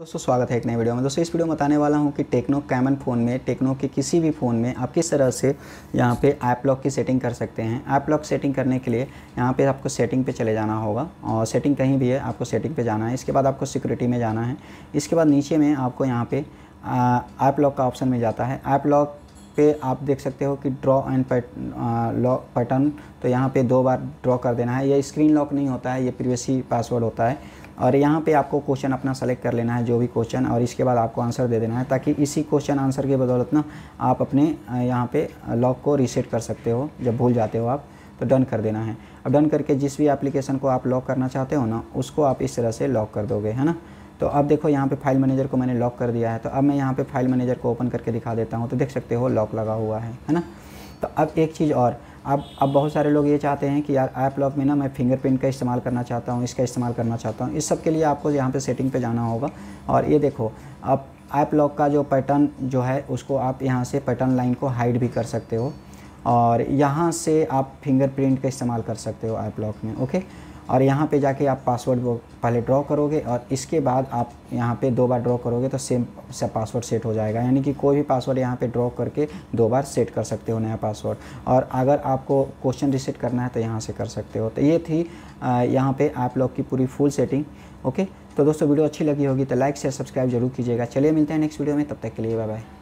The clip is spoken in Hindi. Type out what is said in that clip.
दोस्तों, स्वागत है एक नए वीडियो में। दोस्तों, इस वीडियो में बताने वाला हूँ कि टेक्नो कैमन फ़ोन में टेक्नो के किसी भी फ़ोन में आप किस तरह से यहाँ पे ऐप लॉक की सेटिंग कर सकते हैं। ऐप लॉक सेटिंग करने के लिए यहाँ पे आपको सेटिंग पे चले जाना होगा और सेटिंग कहीं भी है, आपको सेटिंग पे जाना है। इसके बाद आपको सिक्योरिटी में जाना है। इसके बाद नीचे में आपको यहाँ पर ऐप लॉक का ऑप्शन मिल जाता है। ऐप लॉक पे आप देख सकते हो कि ड्रॉ एंड लॉक पैटर्न तो यहाँ पे दो बार ड्रॉ कर देना है। ये स्क्रीन लॉक नहीं होता है, ये प्रीवियसी पासवर्ड होता है। और यहाँ पे आपको क्वेश्चन अपना सेलेक्ट कर लेना है, जो भी क्वेश्चन और इसके बाद आपको आंसर दे देना है, ताकि इसी क्वेश्चन आंसर के बदौलत ना आप अपने यहाँ पे लॉक को रीसेट कर सकते हो, जब भूल जाते हो आप तो डन कर देना है। अब डन करके जिस भी एप्लीकेशन को आप लॉक करना चाहते हो ना, उसको आप इस तरह से लॉक कर दोगे, है ना? तो अब देखो, यहाँ पे फ़ाइल मैनेजर को मैंने लॉक कर दिया है तो अब मैं यहाँ पे फ़ाइल मैनेजर को ओपन करके दिखा देता हूँ तो देख सकते हो लॉक लगा हुआ है है ना? तो अब एक चीज़ और अब अब बहुत सारे लोग ये चाहते हैं कि यार ऐप लॉक में ना मैं फिंगरप्रिंट का इस्तेमाल करना चाहता हूँ, इसका इस्तेमाल करना चाहता हूँ। इस सब के लिए आपको यहाँ पे सेटिंग पे जाना होगा। और ये देखो आप ऐप लॉक का जो पैटर्न जो है, उसको आप यहाँ से पैटर्न लाइन को हाइड भी कर सकते हो। और यहाँ से आप फिंगरप्रिंट का इस्तेमाल कर सकते हो ऐप लॉक में ओके और यहाँ पे जाके आप पासवर्ड वो पहले ड्रॉ करोगे और इसके बाद आप यहाँ पे दो बार ड्रॉ करोगे तो सेम से पासवर्ड सेट हो जाएगा। यानी कि कोई भी पासवर्ड यहाँ पे ड्रॉ करके दो बार सेट कर सकते हो नया पासवर्ड और अगर आपको क्वेश्चन रिसेट करना है तो यहाँ से कर सकते हो। तो ये थी यहाँ पे आप लोग की पूरी फुल सेटिंग ओके तो दोस्तों, वीडियो अच्छी लगी होगी तो लाइक शेयर सब्सक्राइब ज़रूर कीजिएगा। चलिए मिलते हैं नेक्स्ट वीडियो में, तब तक के लिए बाय बाय